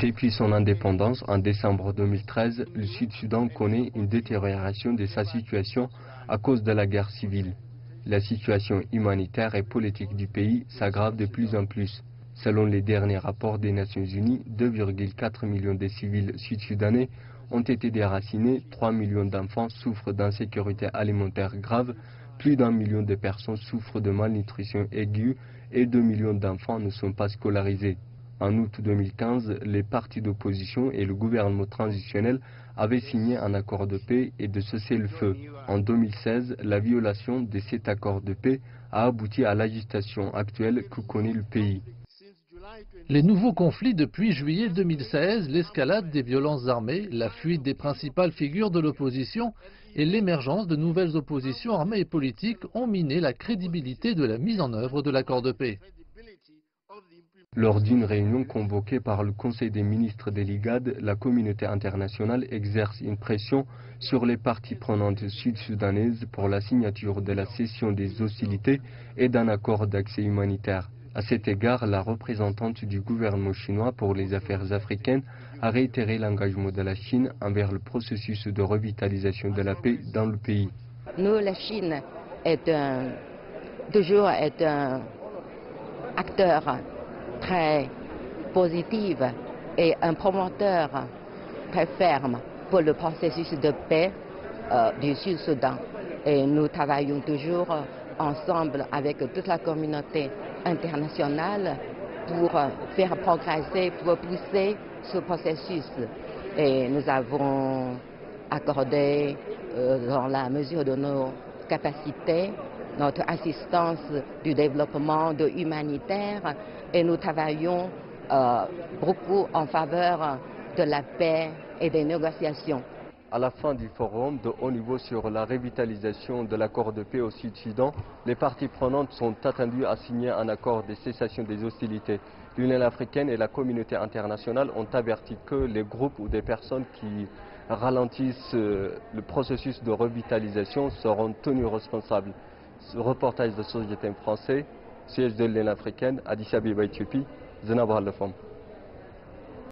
Depuis son indépendance en décembre 2013, le Sud-Soudan connaît une détérioration de sa situation à cause de la guerre civile. La situation humanitaire et politique du pays s'aggrave de plus en plus. Selon les derniers rapports des Nations Unies, 2,4 millions de civils sud-soudanais ont été déracinés, 3 millions d'enfants souffrent d'insécurité alimentaire grave, plus d'un million de personnes souffrent de malnutrition aiguë et 2 millions d'enfants ne sont pas scolarisés. En août 2015, les partis d'opposition et le gouvernement transitionnel avaient signé un accord de paix et de cesser le feu. En 2016, la violation de cet accord de paix a abouti à l'agitation actuelle que connaît le pays. Les nouveaux conflits depuis juillet 2016, l'escalade des violences armées, la fuite des principales figures de l'opposition et l'émergence de nouvelles oppositions armées et politiques ont miné la crédibilité de la mise en œuvre de l'accord de paix. Lors d'une réunion convoquée par le Conseil des ministres de l'IGAD, la communauté internationale exerce une pression sur les parties prenantes sud-soudanaises pour la signature de la cession des hostilités et d'un accord d'accès humanitaire. À cet égard, la représentante du gouvernement chinois pour les affaires africaines a réitéré l'engagement de la Chine envers le processus de revitalisation de la paix dans le pays. Nous, la Chine est toujours est un acteur très positif et un promoteur très ferme pour le processus de paix euh, du Sud-Soudan. Et nous travaillons toujours ensemble avec toute la communauté internationale pour faire progresser, pour pousser ce processus. Et nous avons accordé, euh, dans la mesure de nos capacités, notre assistance du développement humanitaire et nous travaillons euh, beaucoup en faveur de la paix et des négociations. À la fin du forum de haut niveau sur la revitalisation de l'accord de paix au Sud-Soudan, les parties prenantes sont attendues à signer un accord de cessation des hostilités. L'Union africaine et la communauté internationale ont averti que les groupes ou des personnes qui ralentissent euh, le processus de revitalisation seront tenus responsables. Reportage de Société français, siège de l'Union africaine, Addis Abeba, Éthiopie, Zenab